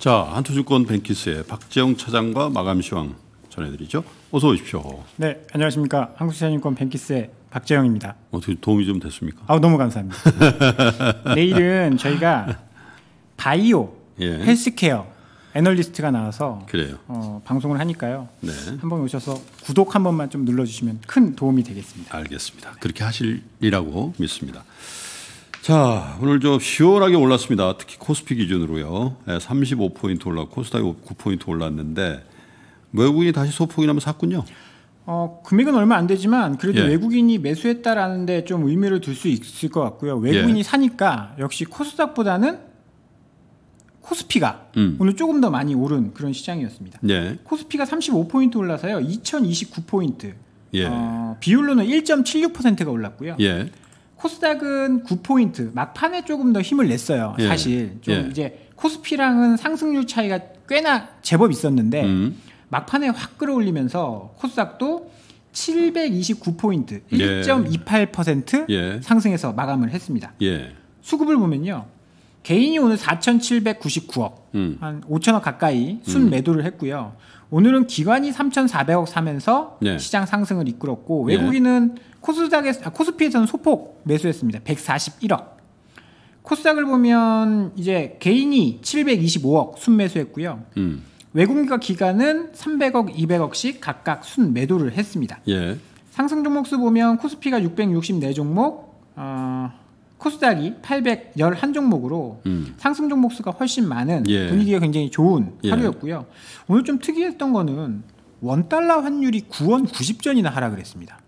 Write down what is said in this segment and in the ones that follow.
자, 한투증권 뱅키스의 박재영 차장과 마감 시황 전해드리죠. 어서 오십시오. 네, 안녕하십니까. 한국투자증권 뱅키스의 박재영입니다. 어떻게 도움이 좀 됐습니까? 아, 너무 감사합니다. 내일은 저희가 바이오, 예. 헬스케어 애널리스트가 나와서 그래요. 어, 방송을 하니까요. 네, 한번 오셔서 구독 한 번만 좀 눌러주시면 큰 도움이 되겠습니다. 알겠습니다. 그렇게 하실이라고 믿습니다. 자, 오늘 좀 시원하게 올랐습니다. 특히 코스피 기준으로요. 35포인트 올라, 코스닥이 9포인트 올랐는데 외국인이 다시 소폭이 나면 샀군요. 어, 금액은 얼마 안 되지만 그래도 예. 외국인이 매수했다라는 데 좀 의미를 둘 수 있을 것 같고요. 외국인이 예. 사니까 역시 코스닥보다는 코스피가 음. 오늘 조금 더 많이 오른 그런 시장이었습니다. 네, 코스피가 35포인트 올라서요. 2029포인트. 예, 어, 비율로는 1.76%가 올랐고요. 예, 코스닥은 9포인트. 막판에 조금 더 힘을 냈어요. 예. 사실 좀 예. 이제 코스피랑은 상승률 차이가 꽤나 제법 있었는데 음, 막판에 확 끌어올리면서 코스닥도 729포인트, 예. 1.28% 예, 상승해서 마감을 했습니다. 예, 수급을 보면요. 개인이 오늘 4,799억, 음, 한 5천억 가까이 순 매도를 했고요. 오늘은 기관이 3,400억 사면서 네. 시장 상승을 이끌었고 네. 외국인은 코스닥에 아, 코스피에서는 소폭 매수했습니다. 141억. 코스닥을 보면 이제 개인이 725억 순 매수했고요. 음, 외국인과 기관은 300억, 200억씩 각각 순 매도를 했습니다. 예, 상승 종목수 보면 코스피가 664 종목, 어, 코스닥이 811 종목으로 음, 상승 종목 수가 훨씬 많은 예. 분위기가 굉장히 좋은 예. 하루였고요. 오늘 좀 특이했던 거는 원 달러 환율이 9원 90전이나 하락을 했습니다.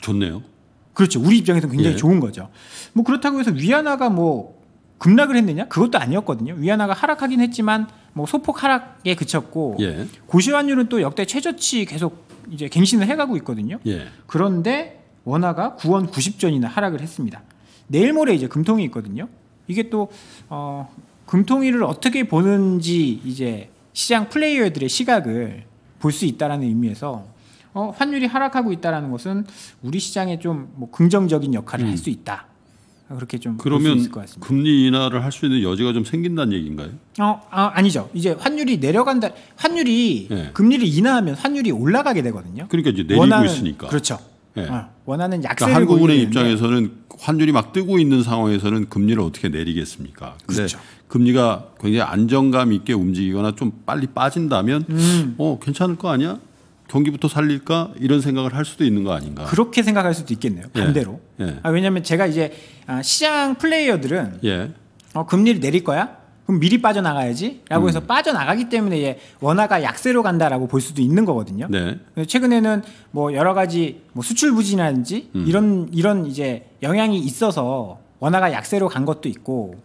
좋네요. 그렇죠. 우리 입장에서는 굉장히 예. 좋은 거죠. 뭐 그렇다고 해서 위안화가 뭐 급락을 했느냐? 그것도 아니었거든요. 위안화가 하락하긴 했지만 뭐 소폭 하락에 그쳤고 예, 고시 환율은 또 역대 최저치 계속 이제 갱신을 해가고 있거든요. 예, 그런데 원화가 9원 90전이나 하락을 했습니다. 내일 모레 이제 금통이 있거든요. 이게 또 어, 금통위를 어떻게 보는지 이제 시장 플레이어들의 시각을 볼 수 있다라는 의미에서 어, 환율이 하락하고 있다라는 것은 우리 시장에 좀 뭐 긍정적인 역할을 할수 있다. 그렇게 좀 그러면 있을 것 같습니다. 금리 인하를 할 수 있는 여지가 좀 생긴다는 얘기인가요? 어, 아, 아니죠. 이제 환율이 내려간다. 환율이 예. 금리를 인하하면 환율이 올라가게 되거든요. 그러니까 이제 내리고 원하는- 있으니까. 그렇죠. 예. 어, 원하는 약세를 그러니까 한국은행 입장에서는 환율이 막 뜨고 있는 상황에서는 금리를 어떻게 내리겠습니까? 근데 그렇죠. 금리가 굉장히 안정감 있게 움직이거나 좀 빨리 빠진다면 음. 어 괜찮을 거 아니야? 경기부터 살릴까 이런 생각을 할 수도 있는 거 아닌가? 그렇게 생각할 수도 있겠네요. 예. 반대로. 예. 아, 왜냐하면 제가 이제 아, 시장 플레이어들은 예, 어, 금리를 내릴 거야? 그럼 미리 빠져나가야지라고 음. 해서 빠져나가기 때문에 얘 원화가 약세로 간다라고 볼 수도 있는 거거든요. 네, 최근에는 뭐 여러 가지 뭐 수출 부진이라든지 음. 이런 이런 이제 영향이 있어서 원화가 약세로 간 것도 있고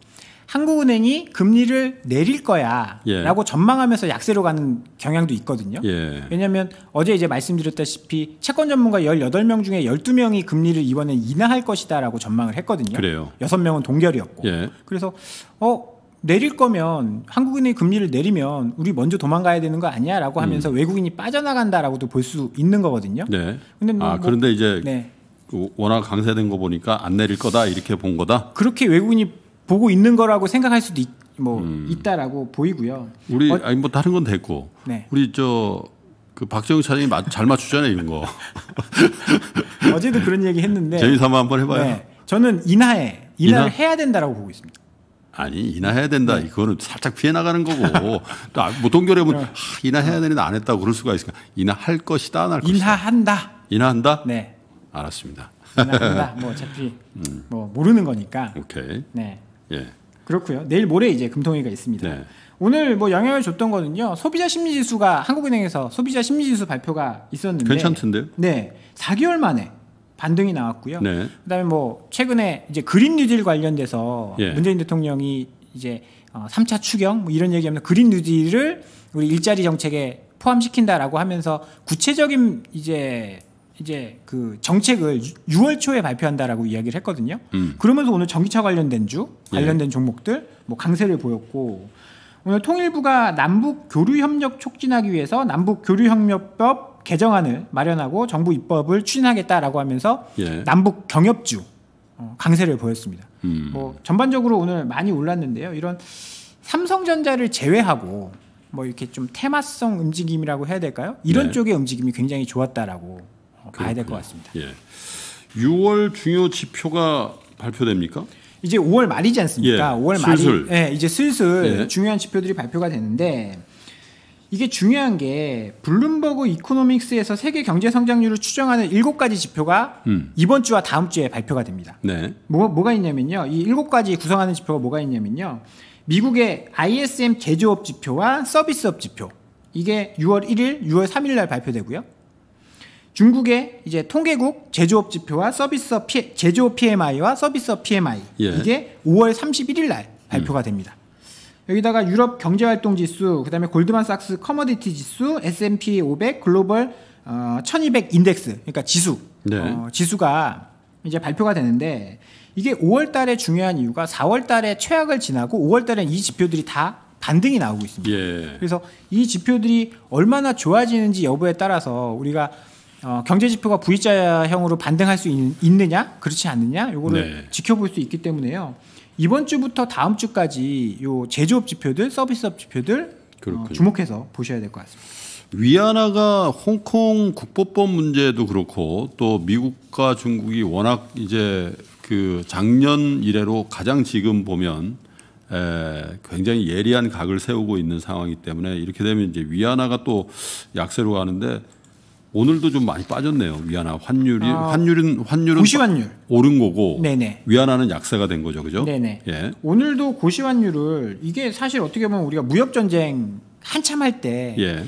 한국은행이 금리를 내릴 거야라고 예. 전망하면서 약세로 가는 경향도 있거든요. 예, 왜냐하면 어제 이제 말씀드렸다시피 채권 전문가 18명 중에 12명이 금리를 이번에 인하할 것이다라고 전망을 했거든요. 그래요. 6명은 동결이었고. 예, 그래서 어 내릴 거면 한국인이 금리를 내리면 우리 먼저 도망가야 되는 거 아니야라고 하면서 외국인이 빠져나간다라고도 볼 수 있는 거거든요. 음. 네. 근데 뭐, 아 뭐- 그런데 이제 네. 그 워낙 강세된 거 보니까 안 내릴 거다 이렇게 본 거다. 그렇게 외국인이 보고 있는 거라고 생각할 수도 있, 뭐 있다라고 보이고요. 우리 어- 아니 뭐 다른 건 됐고 네. 우리 저 그 박정희 차장이 마- 잘 맞추잖아요 이런 거. 어제도 그런 얘기 했는데 재미삼아 한번 해봐요. 네. 저는 인하에 인하를 인하? 해야 된다라고 보고 있습니다. 아니 인하해야 된다. 네. 이거는 살짝 피해 나가는 거고 또뭐 동결해보면 하, 인하해야 되는데 안 했다고 그럴 수가 있으니까 인하할 것이다 안 할 것이다. 인하한다. 인하한다. 네. 알았습니다. 인하한다. 뭐 어차피 음. 뭐 모르는 거니까. 오케이. 네. 예. 그렇고요. 내일 모레 이제 금통위가 있습니다. 네. 오늘 뭐 영향을 줬던 거는요. 소비자 심리 지수가 한국은행에서 소비자 심리 지수 발표가 있었는데 괜찮던데요? 네. 4개월 만에 반등이 나왔고요. 네. 그다음에 뭐 최근에 이제 그린 뉴딜 관련돼서 예. 문재인 대통령이 이제 어, 3차 추경 뭐 이런 얘기하면 그린 뉴딜을 우리 일자리 정책에 포함시킨다라고 하면서 구체적인 이제 이제 그 정책을 6월 초에 발표한다라고 이야기를 했거든요. 음. 그러면서 오늘 전기차 관련된 주 예. 관련된 종목들 뭐 강세를 보였고 오늘 통일부가 남북 교류 협력 촉진하기 위해서 남북 교류 협력법 개정안을 마련하고 정부 입법을 추진하겠다라고 하면서 예. 남북 경협주 어, 강세를 보였습니다. 음. 뭐 전반적으로 오늘 많이 올랐는데요. 이런 삼성전자를 제외하고 뭐 이렇게 좀 테마성 움직임이라고 해야 될까요? 이런 네. 쪽의 움직임이 굉장히 좋았다라고 어, 봐야 될 것 같습니다. 예. 6월 중요 지표가 발표됩니까? 이제 5월 말이지 않습니까? 예, 5월 슬슬. 말이 예, 이제 슬슬 예. 중요한 지표들이 발표가 되는데 이게 중요한 게 블룸버그 이코노믹스에서 세계 경제 성장률을 추정하는 일곱 가지 지표가 음. 이번 주와 다음 주에 발표가 됩니다. 네. 뭐, 뭐가 있냐면요. 이 일곱 가지 구성하는 지표가 뭐가 있냐면요. 미국의 ISM 제조업 지표와 서비스업 지표. 이게 6월 1일, 6월 3일 날 발표되고요. 중국의 이제 통계국 제조업 지표와 서비스업 P, 제조업 PMI와 서비스업 PMI. 예. 이게 5월 31일 날 발표가 됩니다. 여기다가 유럽 경제활동 지수, 그 다음에 골드만삭스 commodity 지수, S&P 500 글로벌 어, 1200 index, 그러니까 지수, 네. 어, 지수가 이제 발표가 되는데 이게 5월 달에 중요한 이유가 4월 달에 최악을 지나고 5월 달에 이 지표들이 다 반등이 나오고 있습니다. 예. 그래서 이 지표들이 얼마나 좋아지는지 여부에 따라서 우리가 어, 경제 지표가 V자형으로 반등할 수 있, 느냐 그렇지 않느냐 요거를 네. 지켜볼 수 있기 때문에요. 이번 주부터 다음 주까지 요 제조업 지표들, 서비스업 지표들 어. 주목해서 보셔야 될 것 같습니다. 위안화가 홍콩 국보법 문제도 그렇고 또 미국과 중국이 워낙 이제 그 작년 이래로 가장 지금 보면 에, 굉장히 예리한 각을 세우고 있는 상황이기 때문에 이렇게 되면 이제 위안화가 또 약세로 가는데 오늘도 좀 많이 빠졌네요. 위안화 환율이 아, 환율은 환율은 고시환율. 오른 거고 네네. 위안화는 약세가 된 거죠, 그죠? 네네. 예, 오늘도 고시환율을 이게 사실 어떻게 보면 우리가 무역 전쟁 한참 할때 예,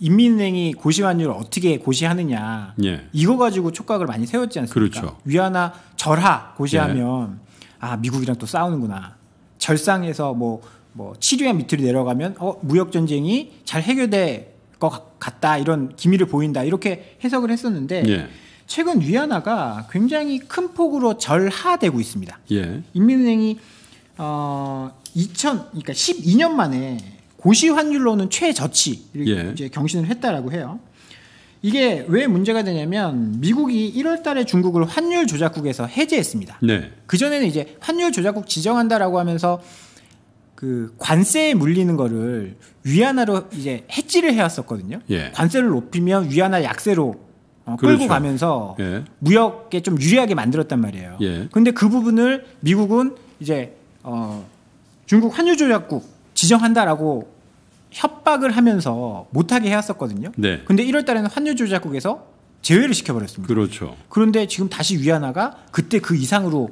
인민은행이 고시환율을 어떻게 고시하느냐 예, 이거 가지고 촉각을 많이 세웠지 않습니까? 그렇죠. 위안화 절하 고시하면 아 미국이랑 또 싸우는구나. 절상에서 뭐뭐 치료의 밑으로 내려가면 어 무역 전쟁이 잘 해결될 것 같- 같다 이런 기미를 보인다 이렇게 해석을 했었는데 예, 최근 위안화가 굉장히 큰 폭으로 절하되고 있습니다. 예, 인민은행이 어 2000, 그러니까 12년 만에 고시 환율로는 최저치를 예. 이제 경신을 했다라고 해요. 이게 왜 문제가 되냐면 미국이 1월 달에 중국을 환율 조작국에서 해제했습니다. 네, 그 전에는 이제 환율 조작국 지정한다라고 하면서 그 관세에 물리는 거를 위안화로 이제 해지를 해왔었거든요. 예. 관세를 높이면 위안화 약세로 어, 끌고 그렇죠. 가면서 예. 무역에 좀 유리하게 만들었단 말이에요. 예. 근데 그 부분을 미국은 이제 어, 중국 환율 조작국 지정한다라고 협박을 하면서 못하게 해왔었거든요. 네, 근데 1월 달에는 환율 조작국에서 제외를 시켜버렸습니다. 그렇죠. 그런데 지금 다시 위안화가 그때 그 이상으로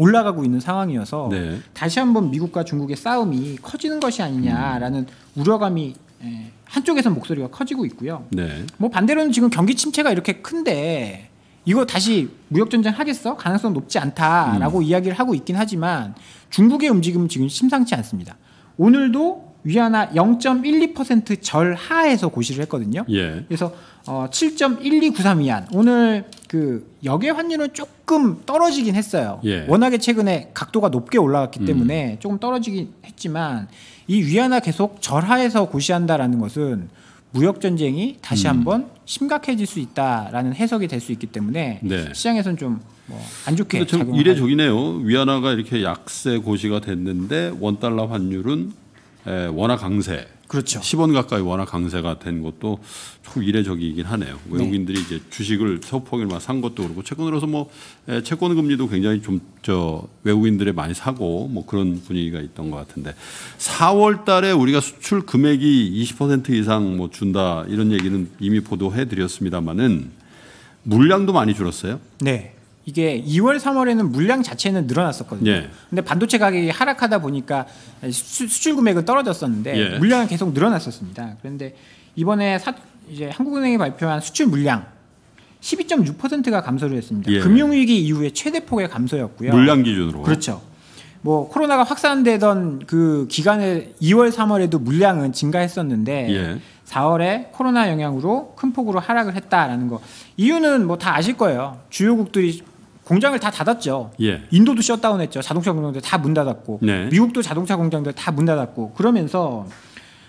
올라가고 있는 상황이어서 네. 다시 한번 미국과 중국의 싸움이 커지는 것이 아니냐라는 우려감이 에, 한쪽에선 목소리가 커지고 있고요. 네, 뭐 반대로는 지금 경기 침체가 이렇게 큰데 이거 다시 무역 전쟁 하겠어? 가능성 높지 않다라고 음. 이야기를 하고 있긴 하지만 중국의 움직임은 지금 심상치 않습니다. 오늘도 위안화 0.12% 절하에서 고시를 했거든요. 예, 그래서 어, 7.1293 위안. 오늘 그 역의 환율은 조금 떨어지긴 했어요. 예. 워낙에 최근에 각도가 높게 올라갔기 음. 때문에 조금 떨어지긴 했지만 이 위안화 계속 절하에서 고시한다라는 것은 무역 전쟁이 다시 음. 한번 심각해질 수 있다라는 해석이 될 수 있기 때문에 네. 시장에선 좀뭐안 좋게 작용을 이례적이네요. 위안화가 이렇게 약세 고시가 됐는데 원 달러 환율은 에, 원화 강세. 그렇죠. 10원 가까이 원화 강세가 된 것도 조금 이례적이긴 하네요. 외국인들이 이제 주식을 소폭을 막산 것도 그렇고 최근 들어서 뭐 에, 채권 금리도 굉장히 좀 저 외국인들이 많이 사고 뭐 그런 분위기가 있던 것 같은데 4월 달에 우리가 수출 금액이 20% 이상 뭐 준다 이런 얘기는 이미 보도해 드렸습니다만은 물량도 많이 줄었어요. 네. 이게 2월, 3월에는 물량 자체는 늘어났었거든요. 예. 근데 반도체 가격이 하락하다 보니까 수, 수출 금액은 떨어졌었는데 예. 물량은 계속 늘어났었습니다. 그런데 이번에 사, 이제 한국은행이 발표한 수출 물량 12.6%가 감소를 했습니다. 예. 금융위기 이후에 최대폭의 감소였고요. 물량 기준으로. 그렇죠. 뭐 코로나가 확산되던 그 기간에 2월, 3월에도 물량은 증가했었는데 예. 4월에 코로나 영향으로 큰 폭으로 하락을 했다라는 거. 이유는 뭐 다 아실 거예요. 주요국들이 공장을 다 닫았죠. 예. 인도도 셧다운했죠. 자동차 공장들 다 문 닫았고, 네. 미국도 자동차 공장들 다 문 닫았고, 그러면서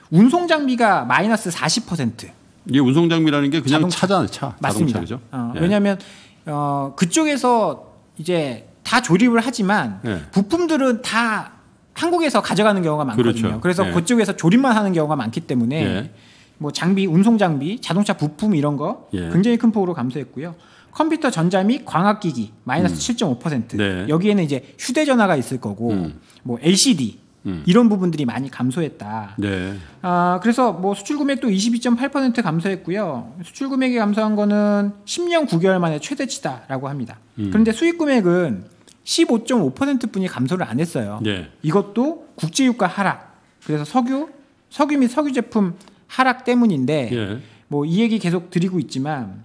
운송 장비가 마이너스 40%. 이게 운송 장비라는 게 그냥 자동차. 차잖아요, 차. 맞습니다. 자동차죠. 어, 예. 왜냐하면 어, 그쪽에서 이제 다 조립을 하지만 예. 부품들은 다 한국에서 가져가는 경우가 많거든요. 그렇죠. 그래서 예. 그쪽에서 조립만 하는 경우가 많기 때문에 예. 뭐 장비, 운송 장비, 자동차 부품 이런 거 예. 굉장히 큰 폭으로 감소했고요. 컴퓨터 전자 및 광학기기 마이너스 7.5%. 네. 여기에는 이제 휴대전화가 있을 거고 음. 뭐 LCD 음. 이런 부분들이 많이 감소했다. 네. 아, 그래서 뭐 수출 금액도 22.8% 감소했고요. 수출 금액이 감소한 거는 10년 9개월 만에 최대치다라고 합니다. 음. 그런데 수입 금액은 15.5%뿐이 감소를 안 했어요. 네. 이것도 국제 유가 하락. 그래서 석유, 석유 및 석유 제품 하락 때문인데 예. 뭐이 얘기 계속 드리고 있지만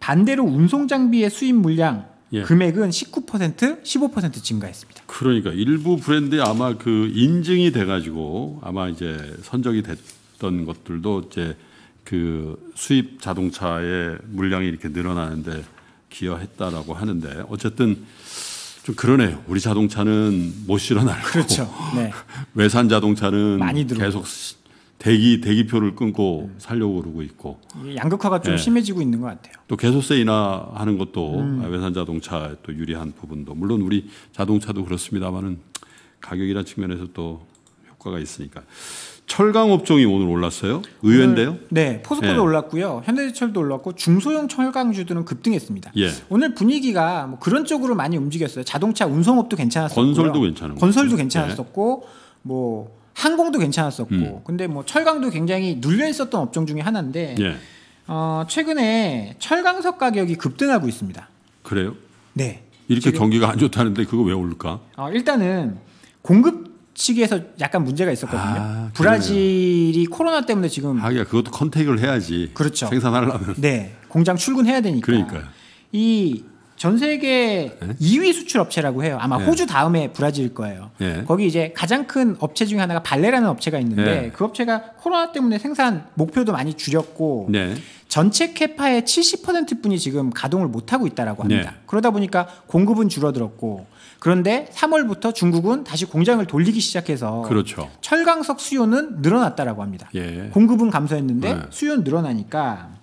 반대로 운송 장비의 수입 물량 예. 금액은 19% 15% 증가했습니다. 그러니까 일부 브랜드에 아마 그 인증이 돼가지고 아마 이제 선적이 됐던 것들도 이제 그 수입 자동차의 물량이 이렇게 늘어나는데 기여했다라고 하는데 어쨌든 좀 그러네요. 우리 자동차는 못 실어 날고 그렇죠. 네. 외산 자동차는 많이 들어오고. 계속 대기 대기표를 끊고 살려고 그러고 있고 양극화가 좀 네. 심해지고 있는 것 같아요. 또 개소세 인하하는 것도 음. 외산 자동차에 또 유리한 부분도 물론 우리 자동차도 그렇습니다만은 가격이란 측면에서 또 효과가 있으니까 철강 업종이 오늘 올랐어요. 의외인데요. 오늘, 네, 포스코도 예. 올랐고요. 현대제철도 올랐고 중소형 철강주들은 급등했습니다. 예. 오늘 분위기가 뭐 그런 쪽으로 많이 움직였어요. 자동차 운송업도 괜찮았었고 건설도 괜찮은 것 건설도. 괜찮았었고 뭐 항공도 괜찮았었고 음. 근데 뭐 철강도 굉장히 눌려 있었던 업종 중에 하나인데 예. 어, 최근에 철강석 가격이 급등하고 있습니다. 그래요? 네. 이렇게 경기가 안 좋다는데 그거 왜 오를까? 어, 일단은 공급 측에서 약간 문제가 있었거든요. 아, 브라질이 코로나 때문에 지금 하기야 그것도 컨택을 해야지. 음. 그렇죠. 생산하려면. 네 공장 출근해야 되니까. 그러니까요. 이 전 세계 네? 2위 수출 업체라고 해요. 아마 네. 호주 다음에 브라질일 거예요. 예. 거기 이제 가장 큰 업체 중에 하나가 발레라는 업체가 있는데 네. 그 업체가 코로나 때문에 생산 목표도 많이 줄였고 네. 전체 캐파의 70%뿐이 지금 가동을 못 하고 있다라고 합니다. 네. 그러다 보니까 공급은 줄어들었고 그런데 3월부터 중국은 다시 공장을 돌리기 시작해서 그렇죠. 철강석 수요는 늘어났다라고 합니다. 예. 공급은 감소했는데 네. 수요는 늘어나니까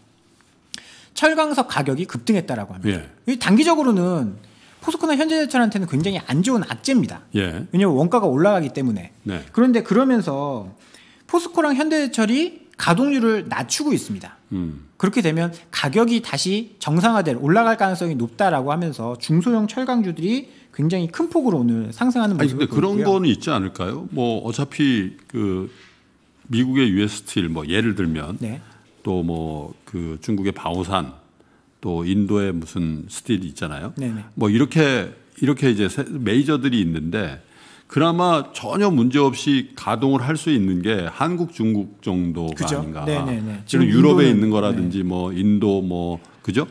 철강석 가격이 급등했다라고 합니다. 예. 이 단기적으로는 포스코나 현대제철한테는 굉장히 안 좋은 악재입니다. 예. 왜냐하면 원가가 올라가기 때문에. 네. 그런데 그러면서 포스코랑 현대제철이 가동률을 낮추고 있습니다. 음. 그렇게 되면 가격이 다시 정상화될 올라갈 가능성이 높다라고 하면서 중소형 철강주들이 굉장히 큰 폭으로 오늘 상승하는 모습을 근데 그런. 거는 있지 않을까요? 뭐 어차피 그 미국의 US 스틸 뭐 예를 들면 네. 또 뭐 그 중국의 바오산 또 인도의 무슨 스틸 있잖아요. 네네. 뭐 이렇게 이렇게 이제 세- 메이저들이 있는데 그나마 전혀 문제 없이 가동을 할 수 있는 게 한국, 중국 정도가 그죠? 아닌가. 네네네. 지금 유럽에 인도는- 있는 거라든지 뭐 인도 뭐 그죠?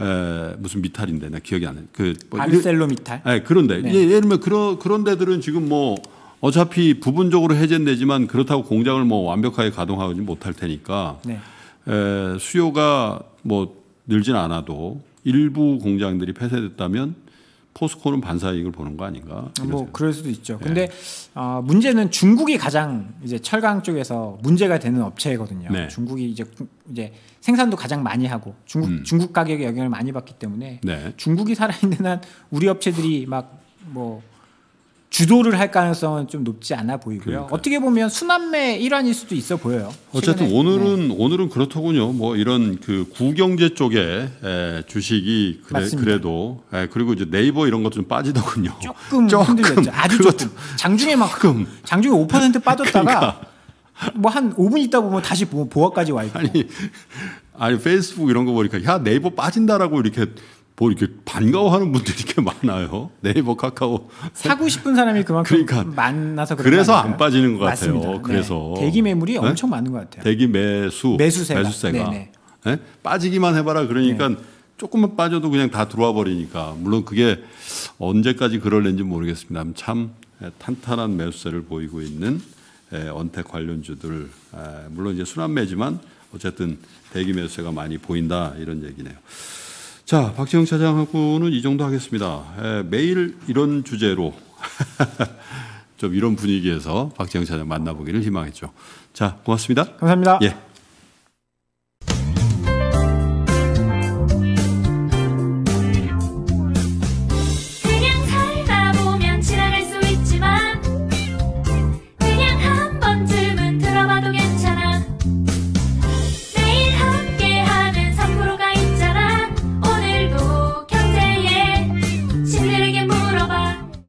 에, 무슨 미탈인데 나 기억이 안 나. 그뭐 이래- 아르셀로 미탈. 네, 그런데 네. 예, 예를 들면 그런 그런 데들은 지금 뭐 어차피 부분적으로 해제되지만 그렇다고 공장을 뭐 완벽하게 가동하지 못할 테니까 네. 에, 수요가 뭐 늘진 않아도 일부 공장들이 폐쇄됐다면 포스코는 반사이익을 보는 거 아닌가? 뭐. 그럴 수도 있죠. 네. 근데 어, 문제는 중국이 가장 이제 철강 쪽에서 문제가 되는 업체거든요. 네. 중국이 이제 구- 이제 생산도 가장 많이 하고 중국 음. 중국 가격에 영향을 많이 받기 때문에 네. 중국이 살아있는 한 우리 업체들이 막뭐 주도를 할 가능성은 좀 높지 않아 보이고요. 그러니까요. 어떻게 보면 수남매 일환일 수도 있어 보여요. 어쨌든 최근에. 네. 오늘은 오늘은 그렇더군요. 뭐 이런 그 구경제 쪽에 에, 주식이 그래. 그래도 에, 그리고 이제 네이버 이런 것도 좀 빠지더군요. 조금, 조금, 흔들렸죠. 아주 그것도 조금. 장중에 막 장중에 5% 빠졌다가 뭐한 5분 있다 보면 다시 보- 보합까지 와 있고. 아니 아니 페이스북 이런 거 보니까 야 네이버 빠진다라고 이렇게 뭐 이렇게 반가워하는 분들이 이렇게 많아요. 네이버 카카오 사고 싶은 사람이 그만큼 그러니까 많아서 그런 그래서 거 안? 빠지는 것 같아요. 맞습니다. 네. 그래서 대기 매물이 네? 엄청 많은 것 같아요. 대기 매수 매수세가. 매수세가 네네. 예? 빠지기만 해봐라 그러니까 네. 조금만 빠져도 그냥 다 들어와 버리니까 물론 그게 언제까지 그럴는지 모르겠습니다. 참 예, 탄탄한 매수세를 보이고 있는 예, 언택 관련주들 예, 물론 이제 순환매지만 어쨌든 대기 매수세가 많이 보인다 이런 얘기네요. 자, 박지영 차장하고는 이 정도 하겠습니다. 예, 매일 이런 주제로 좀 이런 분위기에서 박지영 차장 만나보기를 희망했죠. 자, 고맙습니다. 감사합니다. 예.